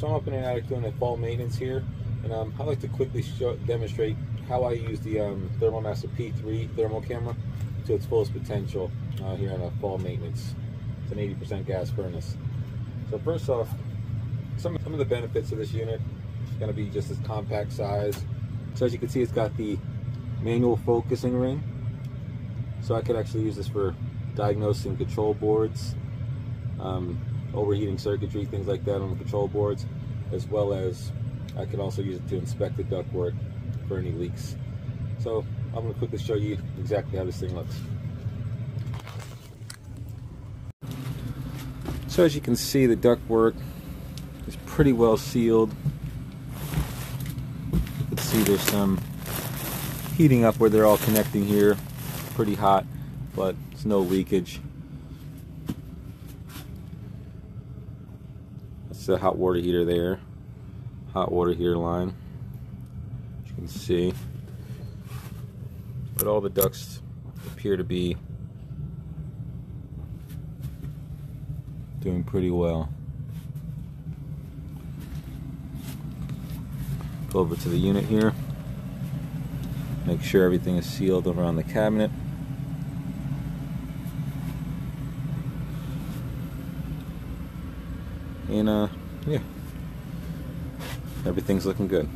So I'm up in an attic doing a fall maintenance here, and um, I'd like to quickly show, demonstrate how I use the um, Thermal Master P3 thermal camera to its fullest potential uh, here on a fall maintenance. It's an 80% gas furnace. So first off, some, some of the benefits of this unit is going to be just its compact size. So as you can see, it's got the manual focusing ring. So I could actually use this for diagnosing control boards, um, overheating circuitry, things like that on the control boards, as well as I can also use it to inspect the ductwork for any leaks. So I'm going to quickly show you exactly how this thing looks. So as you can see, the ductwork is pretty well sealed. You can see there's some heating up where they're all connecting here. Pretty hot, but it's no leakage. That's the hot water heater there. Hot water heater line. As you can see. But all the ducts appear to be doing pretty well. Go over to the unit here. Make sure everything is sealed around the cabinet. And uh, yeah, everything's looking good.